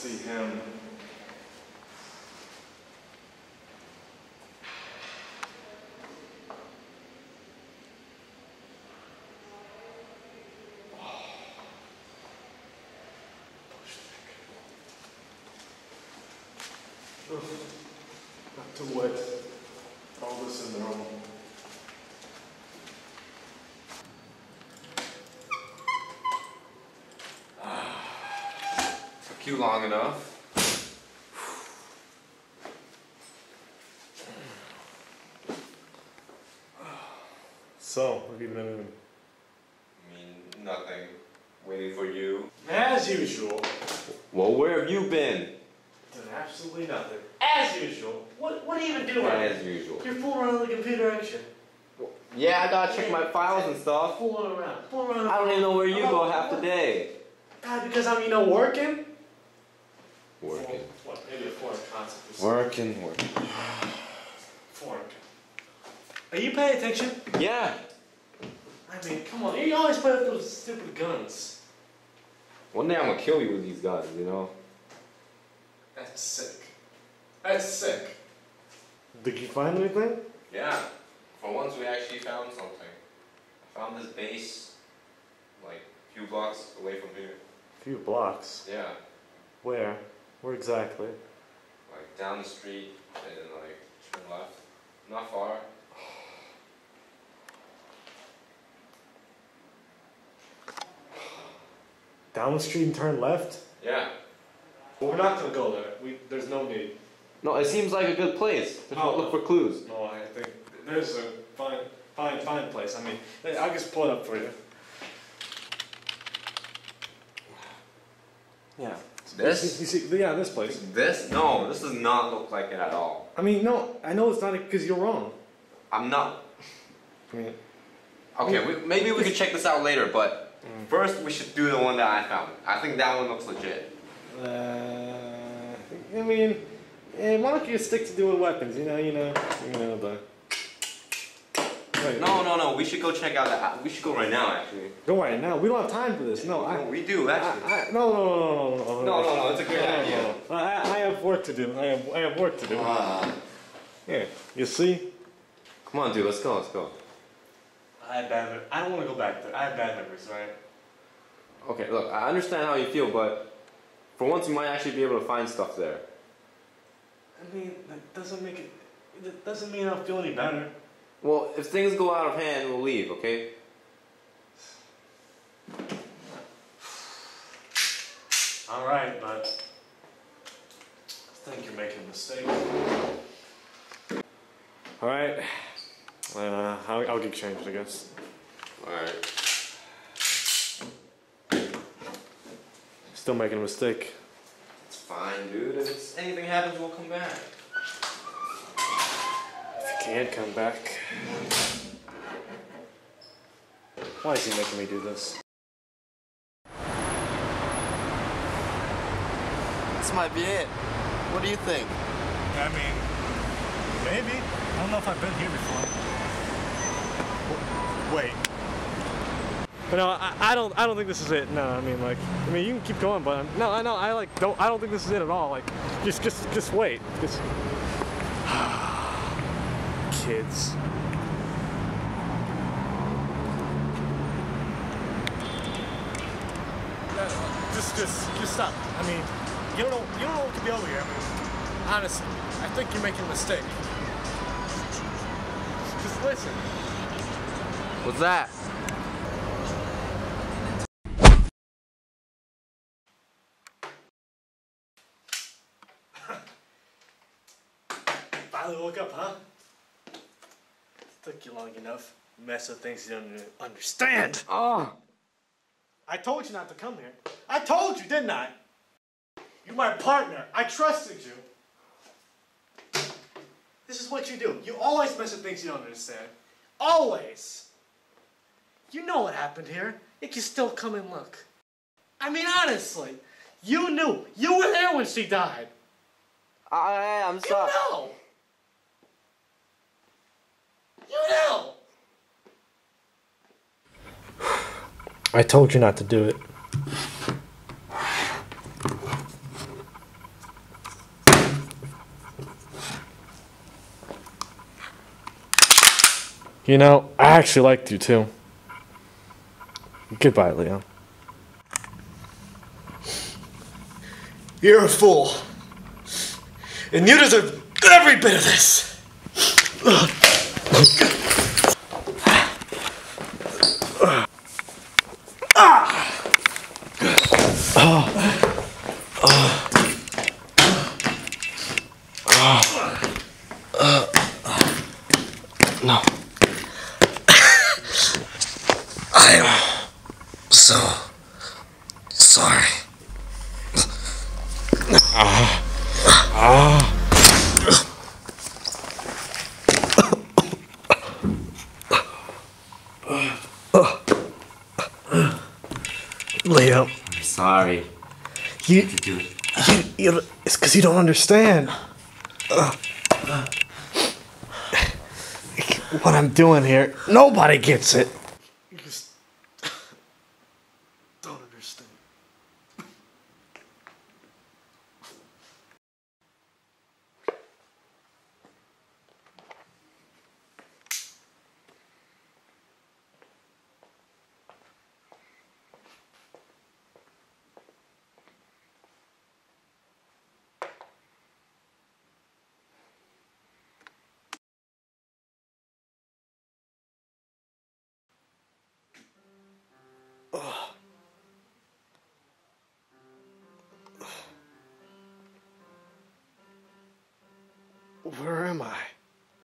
see him. Not too wet. All this in the room. Took long enough. So, what have you been doing? I mean, nothing. Waiting for you. As usual. Well, where have you been? Doing absolutely nothing. As usual. What, what do you even doing? As usual. You're fooling around on the computer, aren't you? Yeah, I gotta check my files and stuff. Fooling around. Fooling around. I don't even know where you go half the day. God, because I'm, you know, working? Working. What, maybe a concept. Working, working. Foreign. Are you paying attention? Yeah. I mean, come on. You always play with those stupid guns. One day I'm gonna kill you with these guns, you know? That's sick. That's sick. Did you find anything? Yeah. For once we actually found something. I found this base, like, a few blocks away from here. A few blocks. Yeah. Where? Where exactly? Like, down the street, and then, like, turn left. Not far. Down the street and turn left? Yeah. Well, we're not gonna go there. We, there's no need. No, it seems like a good place. Just Oh. look for clues. No, I think there's a fine, fine, fine place. I mean, I'll just pull it up for you. Yeah. This? You see, yeah, this place. This? No, this does not look like it at all. I mean, no, I know it's not because you're wrong. I'm not. I mean, Okay, we, maybe we could check this out later, but Mm. first we should do the one that I found. I think that one looks legit. uh, I mean, eh, why don't you stick to doing weapons? You know, you know, you know the. Wait, No, no, no. We should go check out that. We should go right now, actually. Go right now. We don't have time for this. No, I. we do actually. I, no, no, no, no, no, no. No, no, no. It's a great No, no, idea. no, no. I, I have work to do. I have, I have work to do. Ah. Yeah, you see? come on, dude. Let's go. Let's go. I have bad. mem- I don't want to go back there. I have bad memories, right? Okay, look. I understand how you feel, but for once, you might actually be able to find stuff there. I mean, that doesn't make it. It doesn't mean I'll feel any better. Well, if things go out of hand, we'll leave. Okay? All right, but I think you're making a mistake. All right. Uh, I'll, I'll get changed, I guess. All right. Still making a mistake. It's fine, dude. If anything happens, we'll come back. If you can't come back. Why is he making me do this? This might be it. What do you think? I mean, maybe. I don't know if I've been here before. Wait. But no, I, I don't. I don't think this is it. No, I mean, like, I mean, you can keep going, but I'm, no, I know. I like don't. I don't think this is it at all. Like, just, just, just wait. Just. Kids. Just, just, just stop. I mean, you don't know. You don't know what could be over here. I mean, honestly, I think you're making a mistake. Just listen. What's that? Finally woke up, huh? Took you long enough. Mess with things you don't understand. Oh. I told you not to come here. I told you, didn't I? You're my partner. I trusted you. This is what you do. You always mess with things you don't understand. Always. You know what happened here. It can still come and look. I mean, honestly, you knew. You were there when she died. I, I'm You sorry. know. You know! I told you not to do it. You know, I actually liked you too. Goodbye, Leo. You're a fool. And you deserve every bit of this. Ugh. Uh, uh, no. I am so sorry. Leo, I'm sorry. you, Do it. you, you it's because you don't understand. What I'm doing here, nobody gets it. You just don't understand. Where am I?